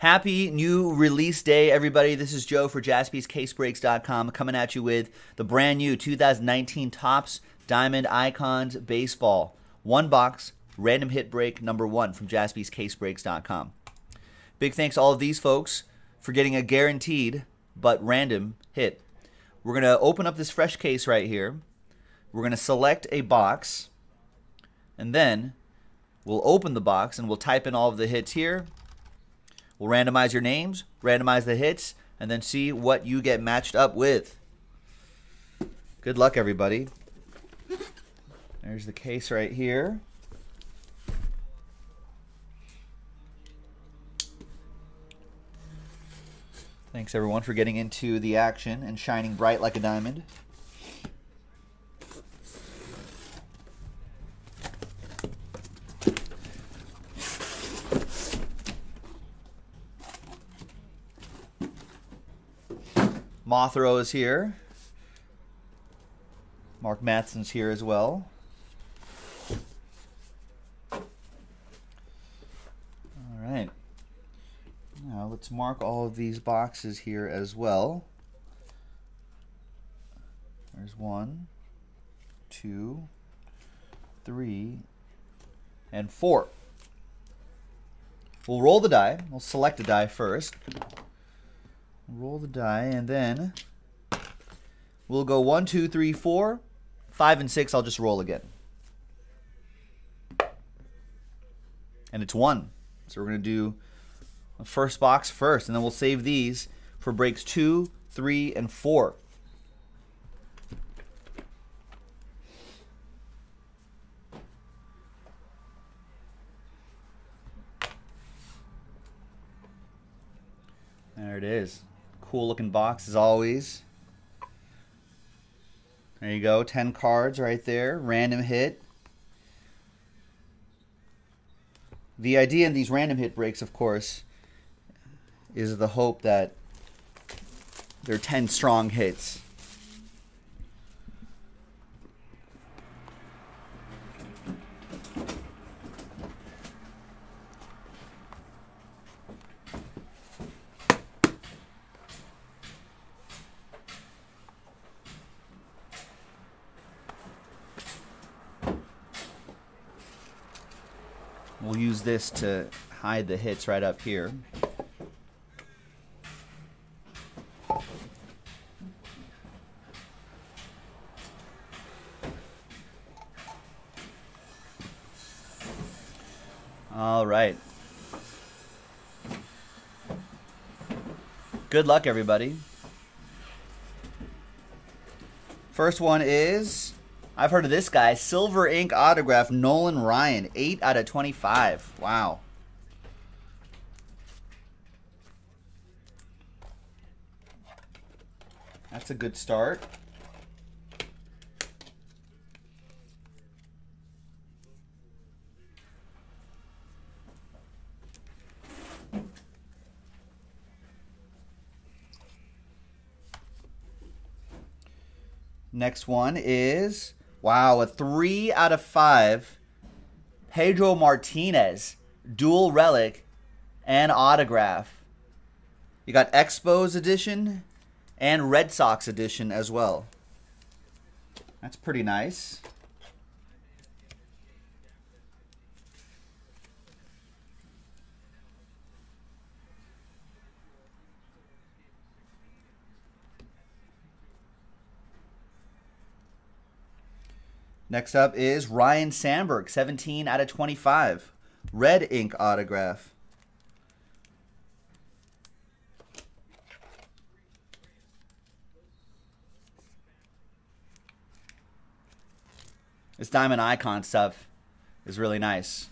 Happy new release day, everybody. This is Joe for jaspyscasebreaks.com coming at you with the brand new 2019 Topps Diamond Icons Baseball. One box, random hit break number one from jaspyscasebreaks.com. Big thanks to all of these folks for getting a guaranteed but random hit. We're going to open up this fresh case right here. We're going to select a box, and then we'll open the box and we'll type in all of the hits here We'll randomize your names, randomize the hits, and then see what you get matched up with. Good luck, everybody. There's the case right here. Thanks, everyone, for getting into the action and shining bright like a diamond. Mothro is here. Mark Matson's here as well. All right. Now let's mark all of these boxes here as well. There's one, two, three, and four. We'll roll the die. We'll select a die first. Roll the die, and then we'll go one, two, three, four, five, and six. I'll just roll again. And it's one. So we're going to do first box first, and then we'll save these for breaks two, three, and four. There it is. Cool looking box as always. There you go, 10 cards right there, random hit. The idea in these random hit breaks, of course, is the hope that they're 10 strong hits. We'll use this to hide the hits right up here. All right. Good luck, everybody. First one is I've heard of this guy. Silver ink autograph, Nolan Ryan. 8 out of 25. Wow. That's a good start. Next one is Wow, a three out of five. Pedro Martinez, dual relic, and autograph. You got Expos edition and Red Sox edition as well. That's pretty nice. Next up is Ryne Sandberg, 17 out of 25. Red ink autograph. This diamond icon stuff is really nice.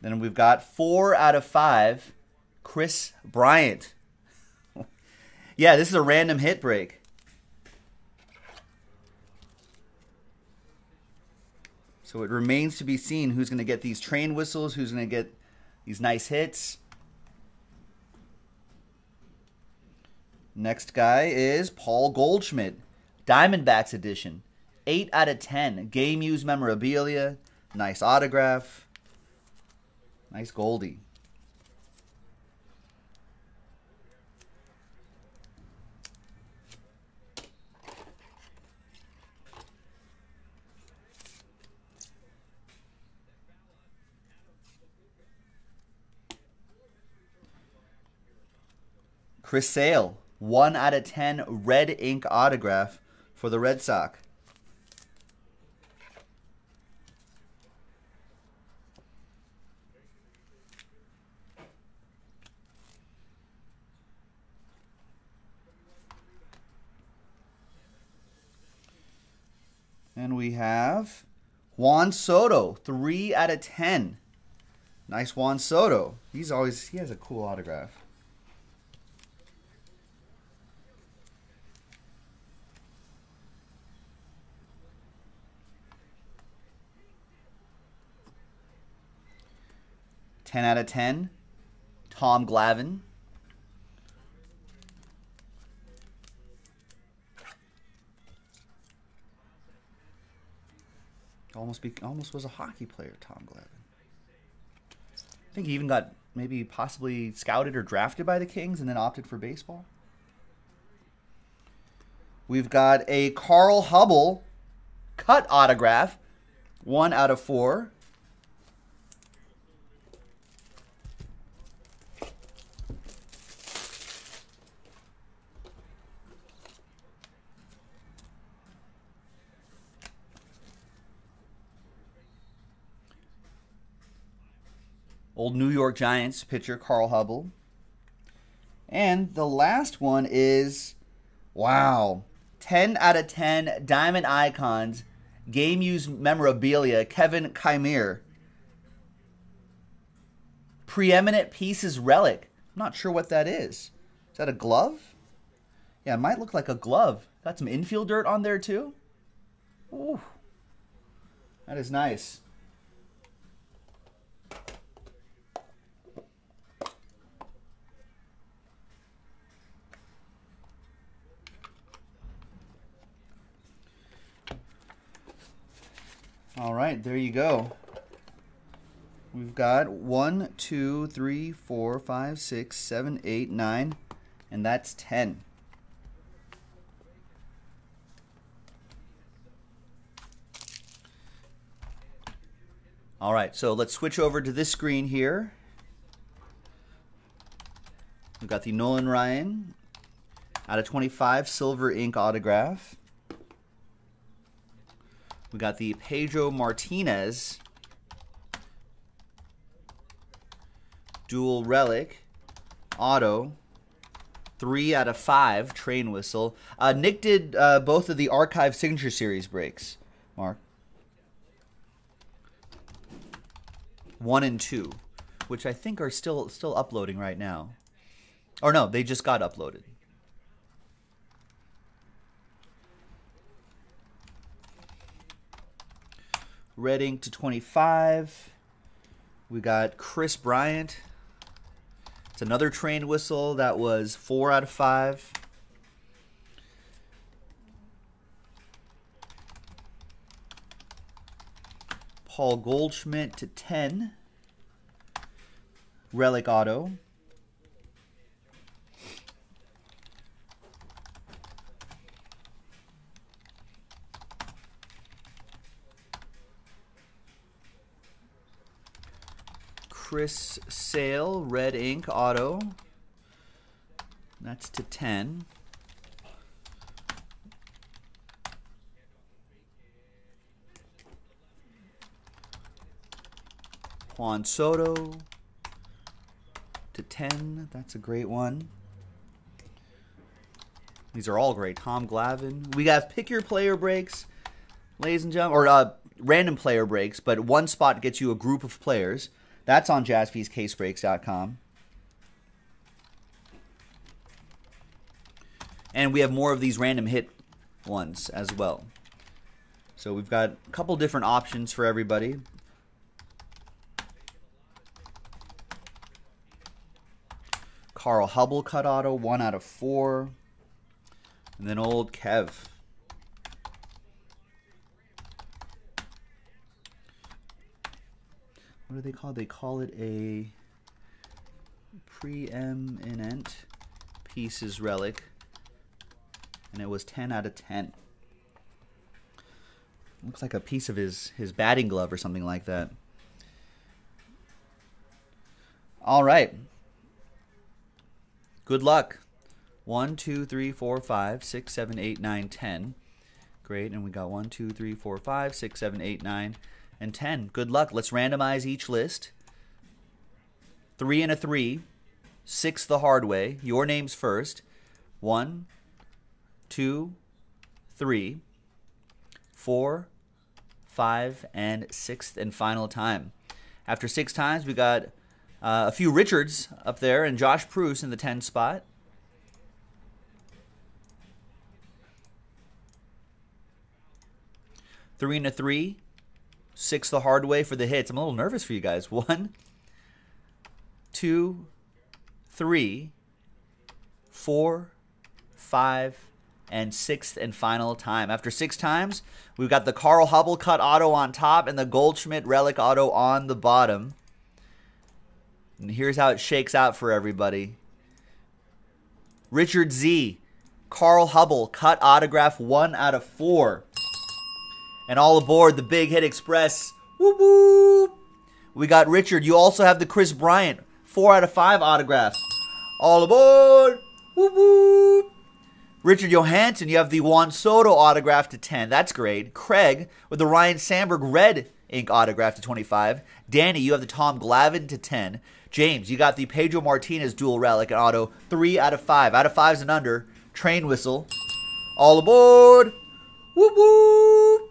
Then we've got four out of five, Kris Bryant. Yeah, this is a random hit break. So it remains to be seen who's going to get these train whistles, who's going to get these nice hits. Next guy is Paul Goldschmidt, Diamondbacks edition. 8 out of 10. Game used memorabilia. Nice autograph. Nice Goldie. Chris Sale, 1 out of 10 red ink autograph for the Red Sox. And we have Juan Soto, 3 out of 10. Nice Juan Soto. He's always he has a cool autograph. Ten out of ten. Tom Glavine. Almost be almost was a hockey player, Tom Glavine. I think he even got maybe possibly scouted or drafted by the Kings and then opted for baseball. We've got a Carl Hubbell cut autograph, one out of four. Old New York Giants pitcher Carl Hubbell. And the last one is wow. 10 out of 10 Diamond Icons game used memorabilia Kevin Kiermaier. Preeminent Pieces Relic. I'm not sure what that is. Is that a glove? Yeah, it might look like a glove. Got some infield dirt on there too. Ooh. That is nice. All right, there you go. We've got one, two, three, four, five, six, seven, eight, nine, and that's 10. All right, so let's switch over to this screen here. We've got the Nolan Ryan out of 25 silver ink autograph. We got the Pedro Martinez dual relic auto. Three out of five train whistle. Uh, Nick did uh, both of the archive signature series breaks. Mark. One and two, which I think are still still uploading right now. Or no, they just got uploaded. Red ink to 25. We got Kris Bryant. It's another train whistle that was 4 out of 5. Paul Goldschmidt to 10. Relic Auto. Chris Sale, red ink auto. That's to 10. Juan Soto to 10. That's a great one. These are all great. Tom Glavine. We got pick your player breaks, ladies and gentlemen, or uh, random player breaks, but one spot gets you a group of players. That's on jaspyscasebreaks.com. And we have more of these random hit ones as well. So we've got a couple different options for everybody. Carl Hubbell cut auto, one out of four. And then old Kev. What do they call it? They call it a preeminent pieces relic. And it was 10 out of 10. Looks like a piece of his, his batting glove or something like that. All right. Good luck. One, two, three, four, five, six, seven, eight, nine, ten. Great. And we got one, two, three, four, five, six, seven, eight, nine, and ten. Good luck. Let's randomize each list. Three and a three. Six the hard way. Your name's first. One, two, three, four, five, and sixth and final time. After six times, we got uh, a few Richards up there and Josh Bruce in the 10 spot. Three and a three. Six the hard way for the hits. I'm a little nervous for you guys. One, two, three, four, five, and sixth and final time. After six times, we've got the Carl Hubbell cut auto on top and the Goldschmidt relic auto on the bottom. And here's how it shakes out for everybody. Richard Z, Carl Hubbell, cut autograph one out of four. And all aboard the Big Hit Express. Whoop whoop. We got Richard. You also have the Kris Bryant, four out of five autographs. All aboard. Whoop whoop. Richard Johansson, you have the Juan Soto autograph to 10. That's great. Craig with the Ryne Sandberg red ink autograph to 25. Danny, you have the Tom Glavine to 10. James, you got the Pedro Martinez dual relic and auto, 3 out of 5. Out of 5s and under. Train whistle. All aboard. Whoop whoop.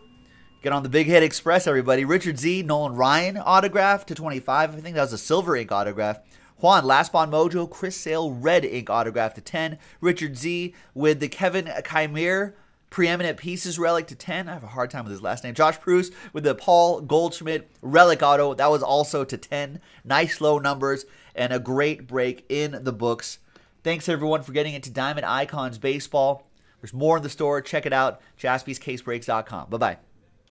Get on the Big Hit Express, everybody. Richard Z, Nolan Ryan autograph to 25. I think that was a silver ink autograph. Juan, Last Bond Mojo, Chris Sale, red ink autograph to 10. Richard Z with the Kevin Kiermaier preeminent pieces relic to 10. I have a hard time with his last name. Josh Bruce with the Paul Goldschmidt relic auto. That was also to 10. Nice low numbers and a great break in the books. Thanks everyone for getting into Diamond Icons Baseball. There's more in the store. Check it out. JaspysCaseBreaks.com. Bye bye.